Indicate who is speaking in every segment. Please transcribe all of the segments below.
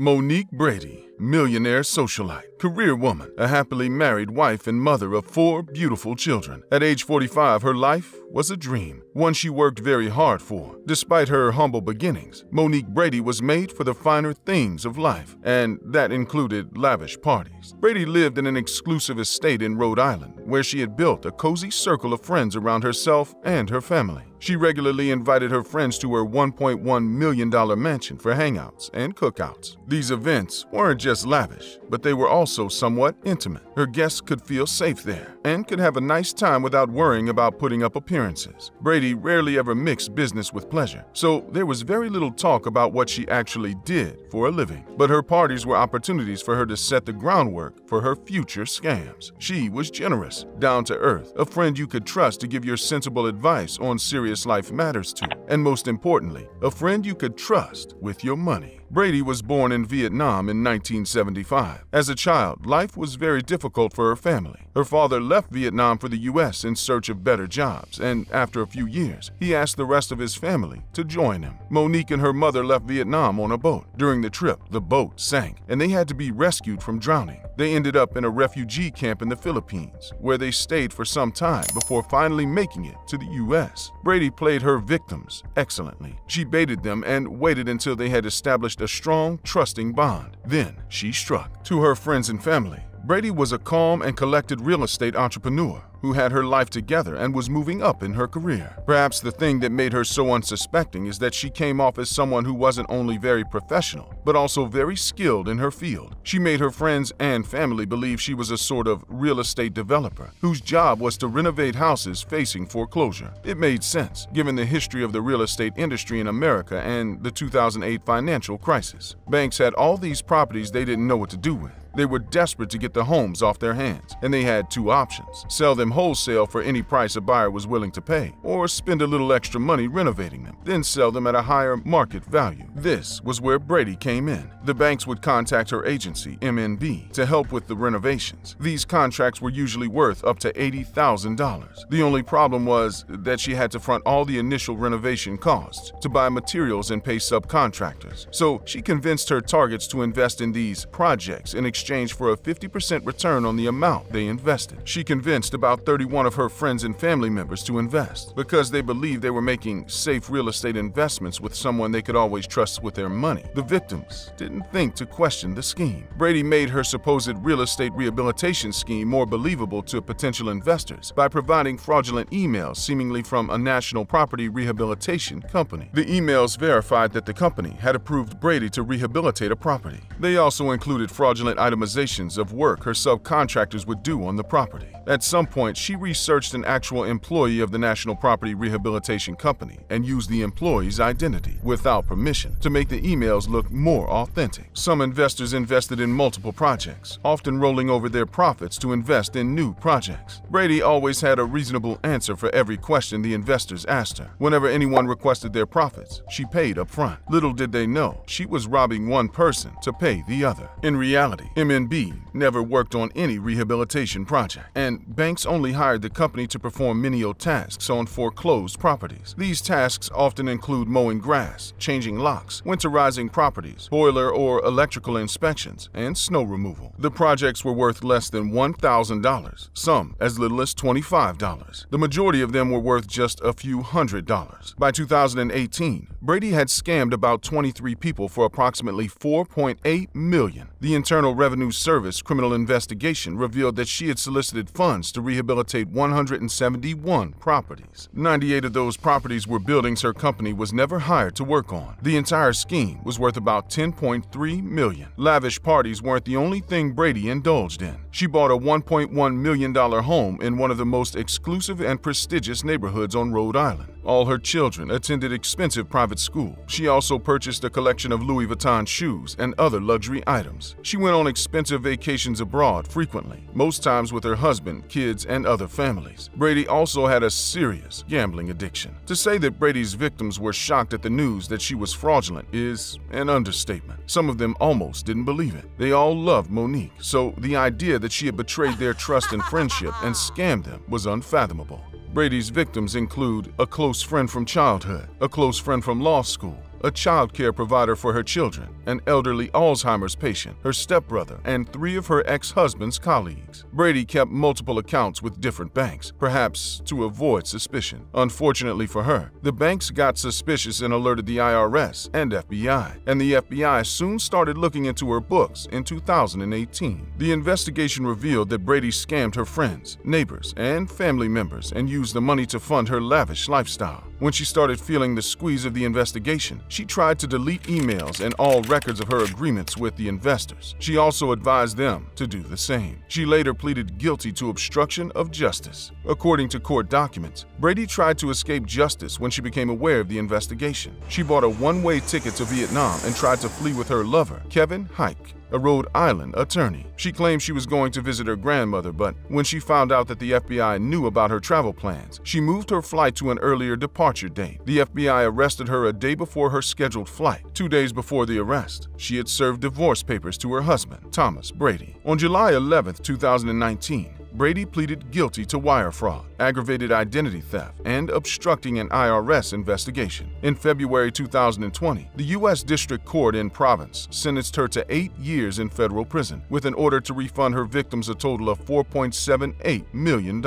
Speaker 1: Monique Brady, millionaire socialite, career woman, a happily married wife and mother of four beautiful children. At age 45, her life was a dream, one she worked very hard for. Despite her humble beginnings, Monique Brady was made for the finer things of life, and that included lavish parties. Brady lived in an exclusive estate in Rhode Island, where she had built a cozy circle of friends around herself and her family. She regularly invited her friends to her $1.1 million mansion for hangouts and cookouts. These events weren't just lavish, but they were also somewhat intimate. Her guests could feel safe there and could have a nice time without worrying about putting up appearances. Brady rarely ever mixed business with pleasure, so there was very little talk about what she actually did for a living. But her parties were opportunities for her to set the groundwork for her future scams. She was generous, down to earth, a friend you could trust to give your sensible advice on serious serious life matters to, and most importantly, a friend you could trust with your money. Brady was born in Vietnam in 1975. As a child, life was very difficult for her family. Her father left Vietnam for the U.S. in search of better jobs, and after a few years, he asked the rest of his family to join him. Monique and her mother left Vietnam on a boat. During the trip, the boat sank, and they had to be rescued from drowning. They ended up in a refugee camp in the Philippines, where they stayed for some time before finally making it to the U.S. Brady played her victims excellently. She baited them and waited until they had established established a strong, trusting bond. Then she struck. To her friends and family, Brady was a calm and collected real estate entrepreneur who had her life together and was moving up in her career. Perhaps the thing that made her so unsuspecting is that she came off as someone who wasn't only very professional, but also very skilled in her field. She made her friends and family believe she was a sort of real estate developer whose job was to renovate houses facing foreclosure. It made sense, given the history of the real estate industry in America and the 2008 financial crisis. Banks had all these properties they didn't know what to do with. They were desperate to get the homes off their hands, and they had two options sell them wholesale for any price a buyer was willing to pay, or spend a little extra money renovating them, then sell them at a higher market value. This was where Brady came in. The banks would contact her agency, MNB, to help with the renovations. These contracts were usually worth up to $80,000. The only problem was that she had to front all the initial renovation costs to buy materials and pay subcontractors. So she convinced her targets to invest in these projects in exchange exchange for a 50% return on the amount they invested. She convinced about 31 of her friends and family members to invest because they believed they were making safe real estate investments with someone they could always trust with their money. The victims didn't think to question the scheme. Brady made her supposed real estate rehabilitation scheme more believable to potential investors by providing fraudulent emails seemingly from a national property rehabilitation company. The emails verified that the company had approved Brady to rehabilitate a property. They also included fraudulent itemizations of work her subcontractors would do on the property. At some point, she researched an actual employee of the National Property Rehabilitation Company and used the employee's identity, without permission, to make the emails look more authentic. Some investors invested in multiple projects, often rolling over their profits to invest in new projects. Brady always had a reasonable answer for every question the investors asked her. Whenever anyone requested their profits, she paid up front. Little did they know, she was robbing one person to pay the other. In reality, MNB never worked on any rehabilitation project, and banks only hired the company to perform menial tasks on foreclosed properties. These tasks often include mowing grass, changing locks, winterizing properties, boiler or electrical inspections, and snow removal. The projects were worth less than $1,000, some as little as $25. The majority of them were worth just a few hundred dollars. By 2018, Brady had scammed about 23 people for approximately 4.8 million. The Internal Revenue Revenue Service criminal investigation revealed that she had solicited funds to rehabilitate 171 properties. 98 of those properties were buildings her company was never hired to work on. The entire scheme was worth about 10.3 million. Lavish parties weren't the only thing Brady indulged in. She bought a $1.1 million home in one of the most exclusive and prestigious neighborhoods on Rhode Island. All her children attended expensive private school. She also purchased a collection of Louis Vuitton shoes and other luxury items. She went on expensive vacations abroad frequently, most times with her husband, kids, and other families. Brady also had a serious gambling addiction. To say that Brady's victims were shocked at the news that she was fraudulent is an understatement. Some of them almost didn't believe it. They all loved Monique, so the idea that she had betrayed their trust and friendship and scammed them was unfathomable. Brady's victims include a close friend from childhood, a close friend from law school, a child care provider for her children, an elderly Alzheimer's patient, her stepbrother, and three of her ex-husband's colleagues. Brady kept multiple accounts with different banks, perhaps to avoid suspicion. Unfortunately for her, the banks got suspicious and alerted the IRS and FBI, and the FBI soon started looking into her books in 2018. The investigation revealed that Brady scammed her friends, neighbors, and family members and used the money to fund her lavish lifestyle. When she started feeling the squeeze of the investigation, she tried to delete emails and all records of her agreements with the investors. She also advised them to do the same. She later pleaded guilty to obstruction of justice. According to court documents, Brady tried to escape justice when she became aware of the investigation. She bought a one-way ticket to Vietnam and tried to flee with her lover, Kevin Hike a Rhode Island attorney. She claimed she was going to visit her grandmother, but when she found out that the FBI knew about her travel plans, she moved her flight to an earlier departure date. The FBI arrested her a day before her scheduled flight. Two days before the arrest, she had served divorce papers to her husband, Thomas Brady. On July 11, 2019, Brady pleaded guilty to wire fraud, aggravated identity theft, and obstructing an IRS investigation. In February 2020, the U.S. District Court in Providence sentenced her to eight years in federal prison with an order to refund her victims a total of $4.78 million.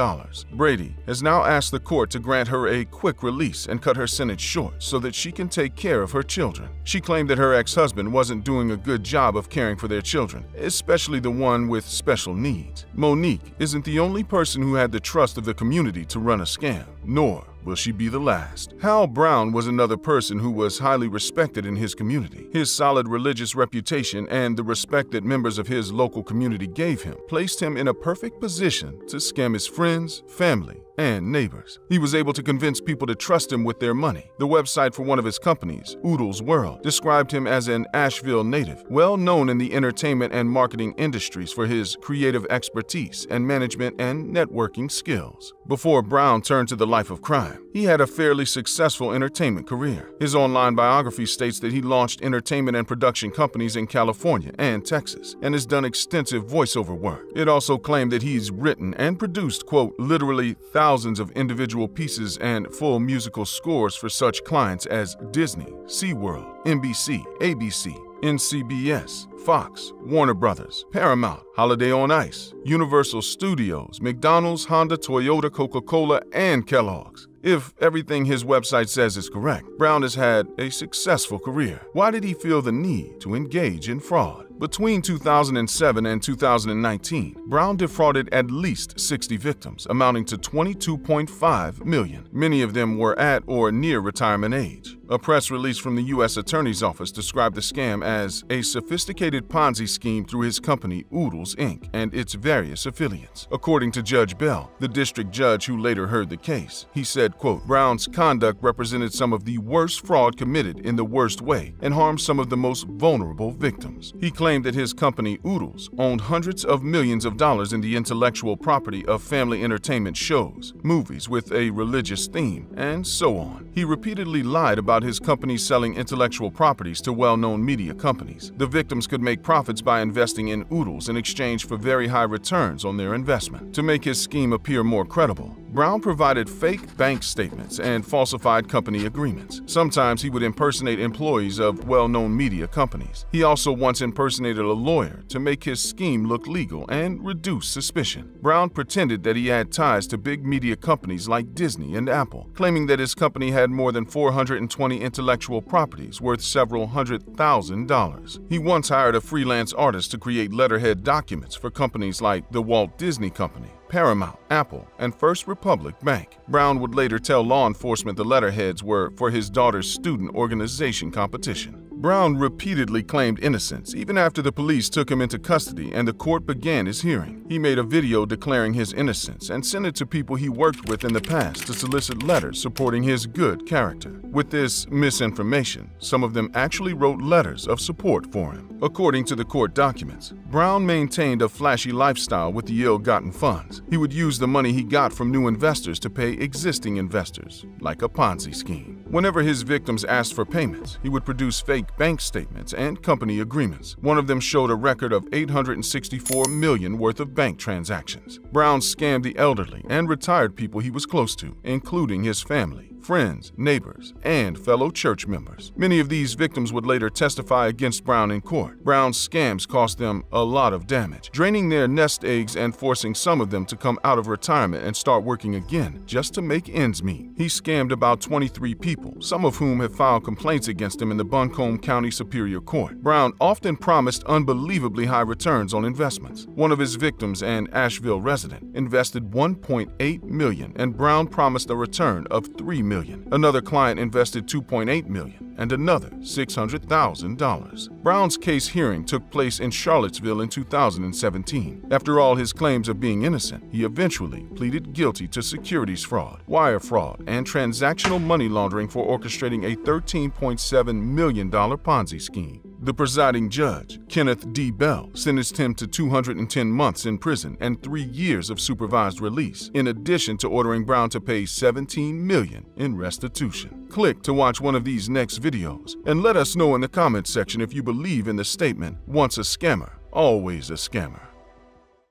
Speaker 1: Brady has now asked the court to grant her a quick release and cut her sentence short so that she can take care of her children. She claimed that her ex-husband wasn't doing a good job of caring for their children, especially the one with special needs. Monique isn't the only person who had the trust of the community to run a scam, nor will she be the last. Hal Brown was another person who was highly respected in his community. His solid religious reputation and the respect that members of his local community gave him placed him in a perfect position to scam his friends, family, and neighbors. He was able to convince people to trust him with their money. The website for one of his companies, Oodles World, described him as an Asheville native, well known in the entertainment and marketing industries for his creative expertise and management and networking skills. Before Brown turned to the life of crime, he had a fairly successful entertainment career. His online biography states that he launched entertainment and production companies in California and Texas and has done extensive voiceover work. It also claimed that he's written and produced, quote, literally thousands of individual pieces and full musical scores for such clients as Disney, SeaWorld, NBC, ABC, NCBS, Fox, Warner Brothers, Paramount, Holiday on Ice, Universal Studios, McDonald's, Honda, Toyota, Coca Cola, and Kellogg's. If everything his website says is correct, Brown has had a successful career. Why did he feel the need to engage in fraud? Between 2007 and 2019, Brown defrauded at least 60 victims, amounting to 22.5 million. Many of them were at or near retirement age. A press release from the U.S. Attorney's Office described the scam as a sophisticated Ponzi scheme through his company Oodles Inc. and its various affiliates. According to Judge Bell, the district judge who later heard the case, he said, quote, Brown's conduct represented some of the worst fraud committed in the worst way and harmed some of the most vulnerable victims. He claimed that his company Oodles owned hundreds of millions of dollars in the intellectual property of family entertainment shows, movies with a religious theme, and so on. He repeatedly lied about his company selling intellectual properties to well-known media companies. The victims could make profits by investing in oodles in exchange for very high returns on their investment. To make his scheme appear more credible, Brown provided fake bank statements and falsified company agreements. Sometimes he would impersonate employees of well-known media companies. He also once impersonated a lawyer to make his scheme look legal and reduce suspicion. Brown pretended that he had ties to big media companies like Disney and Apple, claiming that his company had more than 420 intellectual properties worth several hundred thousand dollars. He once hired a freelance artist to create letterhead documents for companies like the Walt Disney Company, Paramount, Apple, and First Republic Bank. Brown would later tell law enforcement the letterheads were for his daughter's student organization competition. Brown repeatedly claimed innocence even after the police took him into custody and the court began his hearing. He made a video declaring his innocence and sent it to people he worked with in the past to solicit letters supporting his good character. With this misinformation, some of them actually wrote letters of support for him. According to the court documents, Brown maintained a flashy lifestyle with the ill-gotten funds. He would use the money he got from new investors to pay existing investors, like a Ponzi scheme. Whenever his victims asked for payments, he would produce fake bank statements and company agreements. One of them showed a record of 864 million worth of bank transactions. Brown scammed the elderly and retired people he was close to, including his family. Friends, neighbors, and fellow church members. Many of these victims would later testify against Brown in court. Brown's scams cost them a lot of damage, draining their nest eggs and forcing some of them to come out of retirement and start working again just to make ends meet. He scammed about 23 people, some of whom have filed complaints against him in the Buncombe County Superior Court. Brown often promised unbelievably high returns on investments. One of his victims, an Asheville resident, invested 1.8 million and Brown promised a return of 3 million. Another client invested 2.8 million and another $600,000. Brown's case hearing took place in Charlottesville in 2017. After all his claims of being innocent, he eventually pleaded guilty to securities fraud, wire fraud, and transactional money laundering for orchestrating a $13.7 million Ponzi scheme. The presiding judge, Kenneth D. Bell, sentenced him to 210 months in prison and three years of supervised release, in addition to ordering Brown to pay 17 million in restitution. Click to watch one of these next videos and let us know in the comments section if you believe in the statement, once a scammer, always a scammer.